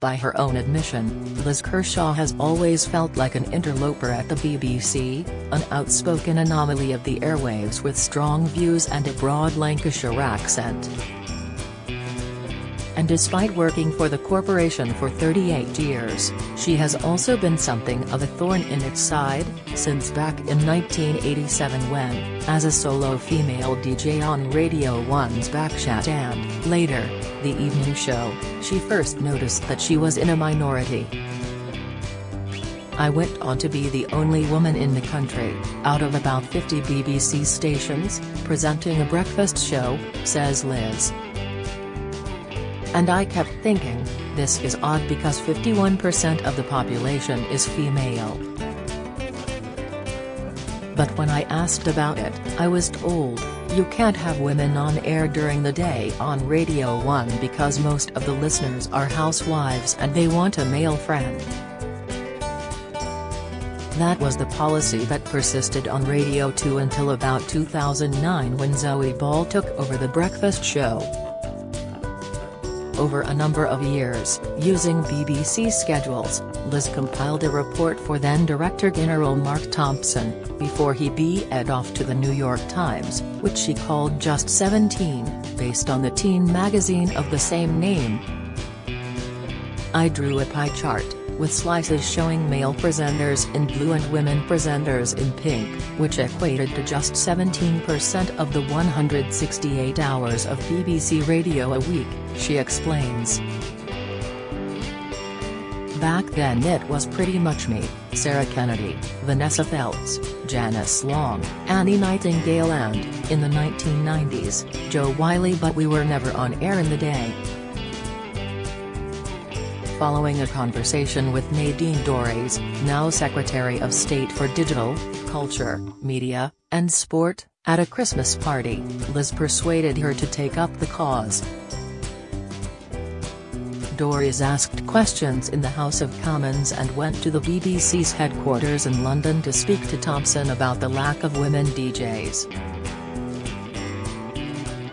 By her own admission, Liz Kershaw has always felt like an interloper at the BBC, an outspoken anomaly of the airwaves with strong views and a broad Lancashire accent. And despite working for the corporation for 38 years, she has also been something of a thorn in its side, since back in 1987 when, as a solo female DJ on Radio 1's Backchat and, later, the evening show, she first noticed that she was in a minority. I went on to be the only woman in the country, out of about 50 BBC stations, presenting a breakfast show, says Liz. And I kept thinking, this is odd because 51% of the population is female. But when I asked about it, I was told, you can't have women on air during the day on Radio 1 because most of the listeners are housewives and they want a male friend. That was the policy that persisted on Radio 2 until about 2009 when Zoe Ball took over the breakfast show over a number of years, using BBC schedules, Liz compiled a report for then Director General Mark Thompson, before he be-ed off to the New York Times, which she called Just 17, based on the teen magazine of the same name. I drew a pie chart, with slices showing male presenters in blue and women presenters in pink, which equated to just 17% of the 168 hours of BBC radio a week, she explains. Back then it was pretty much me, Sarah Kennedy, Vanessa Feltz, Janice Long, Annie Nightingale and, in the 1990s, Jo Whiley but we were never on air in the day. Following a conversation with Nadine Dorries, now Secretary of State for Digital, Culture, Media, and Sport, at a Christmas party, Liz persuaded her to take up the cause. Dorries asked questions in the House of Commons and went to the BBC's headquarters in London to speak to Thompson about the lack of women DJs.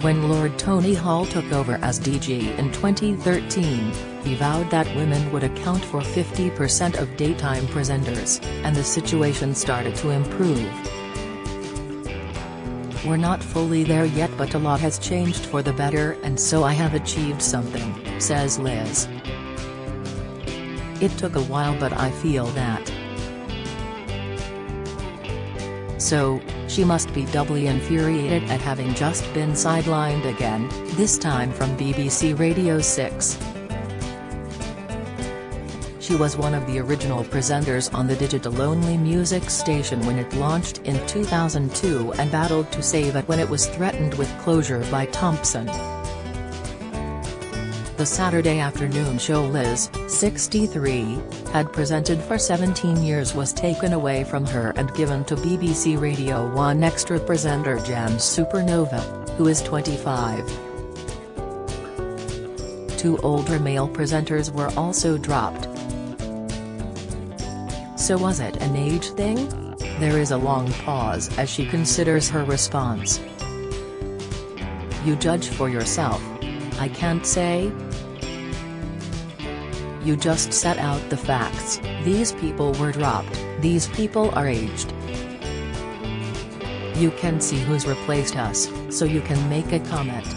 When Lord Tony Hall took over as DG in 2013, he vowed that women would account for 50% of daytime presenters, and the situation started to improve. We're not fully there yet but a lot has changed for the better and so I have achieved something, says Liz. It took a while but I feel that. So, she must be doubly infuriated at having just been sidelined again, this time from BBC Radio 6. She was one of the original presenters on the digital-only music station when it launched in 2002 and battled to save it when it was threatened with closure by Thompson. The Saturday afternoon show Liz, 63, had presented for 17 years was taken away from her and given to BBC Radio 1Xtra presenter Jamz Supernova, who is 25. Two older male presenters were also dropped, so was it an age thing? There is a long pause as she considers her response. You judge for yourself. I can't say. You just set out the facts, these people were dropped, these people are aged. You can see who's replaced us, so you can make a comment.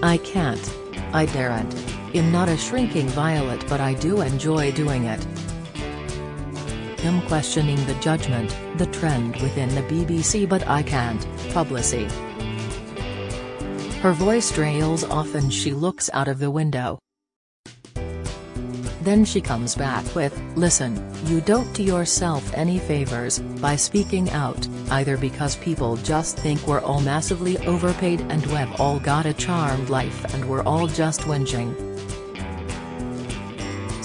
I can't. I daren't. I'm not a shrinking violet but I do enjoy doing it. I'm questioning the judgment, the trend within the BBC but I can't, publicity. Her voice trails off and she looks out of the window. Then she comes back with, listen, you don't do yourself any favors, by speaking out, either because people just think we're all massively overpaid and we've all got a charmed life and we're all just whinging,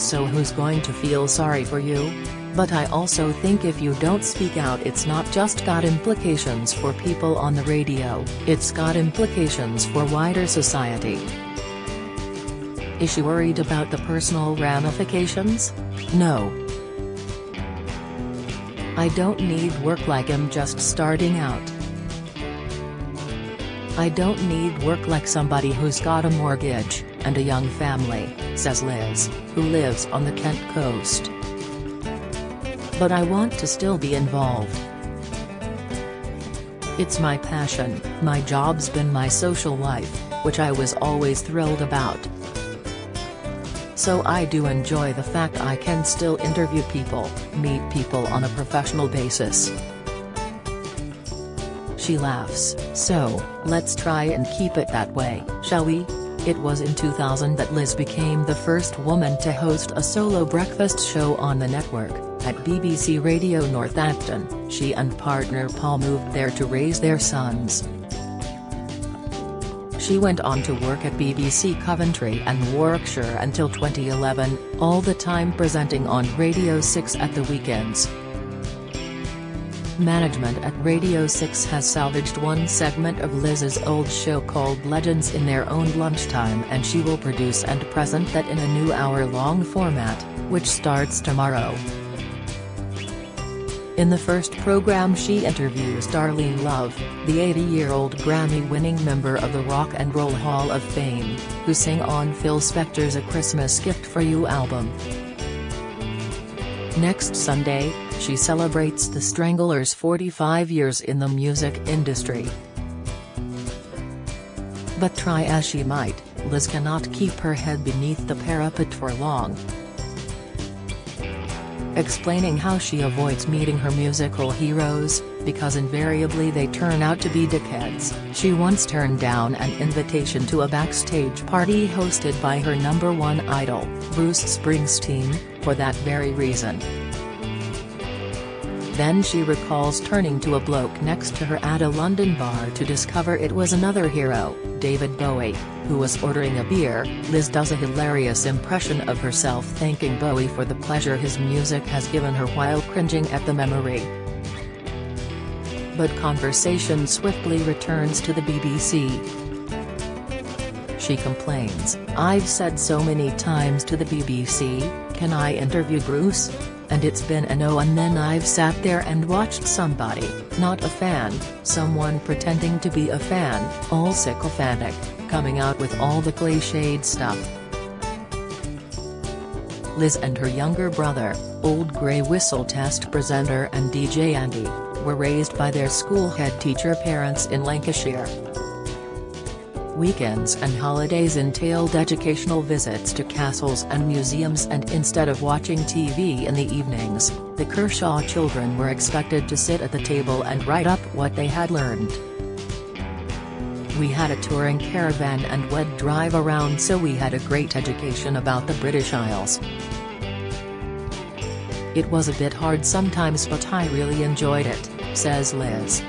so who's going to feel sorry for you? But I also think if you don't speak out it's not just got implications for people on the radio, it's got implications for wider society. Is she worried about the personal ramifications? No. I don't need work like I'm just starting out. I don't need work like somebody who's got a mortgage. And a young family, says Liz, who lives on the Kent coast. But I want to still be involved. It's my passion, my job's been my social life, which I was always thrilled about. So I do enjoy the fact I can still interview people, meet people on a professional basis. She laughs, so, let's try and keep it that way, shall we? It was in 2000 that Liz became the first woman to host a solo breakfast show on the network. At BBC Radio Northampton, she and partner Paul moved there to raise their sons. She went on to work at BBC Coventry and Warwickshire until 2011, all the time presenting on Radio 6 at the weekends. Management at Radio 6 has salvaged one segment of Liz's old show called Legends in their own lunchtime and she will produce and present that in a new hour-long format, which starts tomorrow. In the first program she interviews Darlene Love, the 80-year-old Grammy-winning member of the Rock and Roll Hall of Fame, who sang on Phil Spector's A Christmas Gift for You album. Next Sunday, she celebrates the Stranglers' 45 years in the music industry. But try as she might, Liz cannot keep her head beneath the parapet for long explaining how she avoids meeting her musical heroes, because invariably they turn out to be dickheads. She once turned down an invitation to a backstage party hosted by her number one idol, Bruce Springsteen, for that very reason. Then she recalls turning to a bloke next to her at a London bar to discover it was another hero, David Bowie, who was ordering a beer. Liz does a hilarious impression of herself thanking Bowie for the pleasure his music has given her while cringing at the memory. But conversation swiftly returns to the BBC. She complains, I've said so many times to the BBC, can I interview Bruce? And it's been a no and then I've sat there and watched somebody, not a fan, someone pretending to be a fan, all sycophantic, coming out with all the cliched stuff. Liz and her younger brother, old grey whistle test presenter and DJ Andy, were raised by their school head teacher parents in Lancashire. Weekends and holidays entailed educational visits to castles and museums and instead of watching TV in the evenings, the Kershaw children were expected to sit at the table and write up what they had learned. We had a touring caravan and would drive around so we had a great education about the British Isles. It was a bit hard sometimes but I really enjoyed it, says Liz.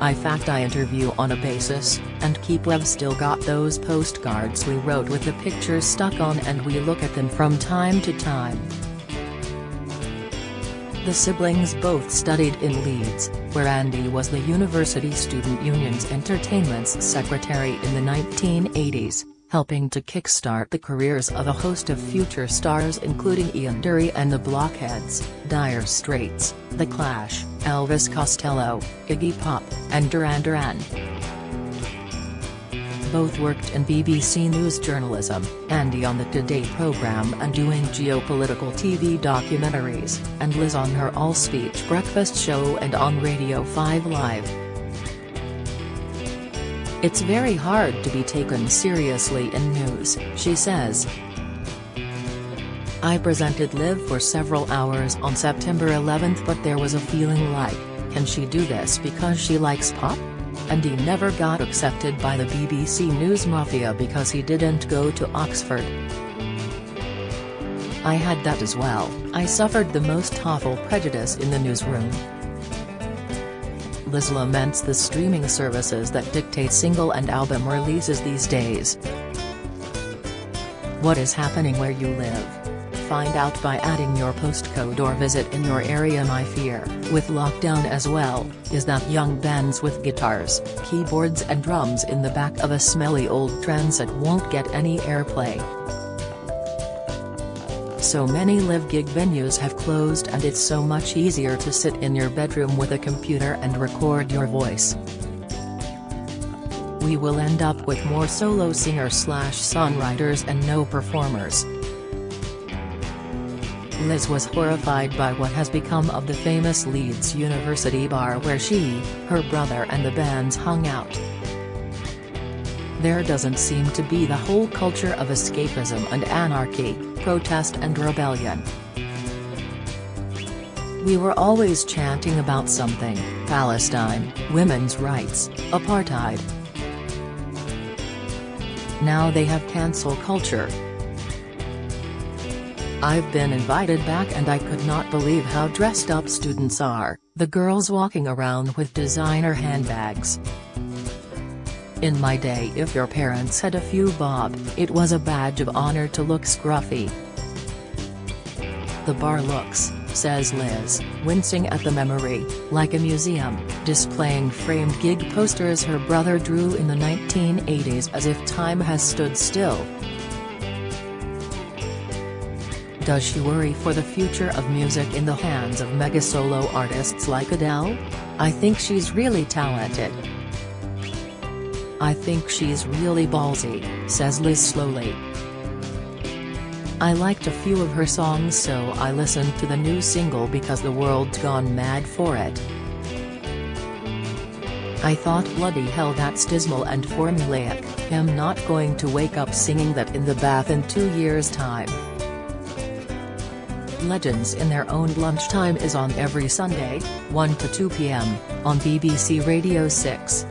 I fact I interview on a basis, and keep we've still got those postcards we wrote with the pictures stuck on and we look at them from time to time. The siblings both studied in Leeds, where Andy was the University Student Union's entertainment's secretary in the 1980s helping to kickstart the careers of a host of future stars including Ian Dury and the Blockheads, Dire Straits, The Clash, Elvis Costello, Iggy Pop, and Duran Duran. Both worked in BBC News journalism, Andy on the Today programme and doing geopolitical TV documentaries, and Liz on her all-speech breakfast show and on Radio 5 Live. It's very hard to be taken seriously in news, she says. I presented Live for several hours on September 11 but there was a feeling like, can she do this because she likes pop? And he never got accepted by the BBC News Mafia because he didn't go to Oxford. I had that as well, I suffered the most awful prejudice in the newsroom. Liz laments the streaming services that dictate single and album releases these days. What is happening where you live? Find out by adding your postcode or visit in your area My fear, with lockdown as well, is that young bands with guitars, keyboards and drums in the back of a smelly old transit won't get any airplay. So many live gig venues have closed and it's so much easier to sit in your bedroom with a computer and record your voice. we will end up with more solo singer-slash-songwriters and no performers. Liz was horrified by what has become of the famous Leeds University bar where she, her brother and the bands hung out. There doesn't seem to be the whole culture of escapism and anarchy, protest and rebellion. We were always chanting about something, Palestine, women's rights, apartheid. Now they have cancel culture, I've been invited back and I could not believe how dressed up students are, the girls walking around with designer handbags. In my day if your parents had a few bob, it was a badge of honor to look scruffy. The bar looks, says Liz, wincing at the memory, like a museum, displaying framed gig posters her brother drew in the 1980s as if time has stood still, Does she worry for the future of music in the hands of mega solo artists like Adele? I think she's really talented. I think she's really ballsy, says Liz slowly. I liked a few of her songs so I listened to the new single because the world's gone mad for it. I thought bloody hell that's dismal and formulaic, am not going to wake up singing that in the bath in two years time. Legends in Their Own Lunchtime is on every Sunday, 1 to 2 p.m., on BBC Radio 6.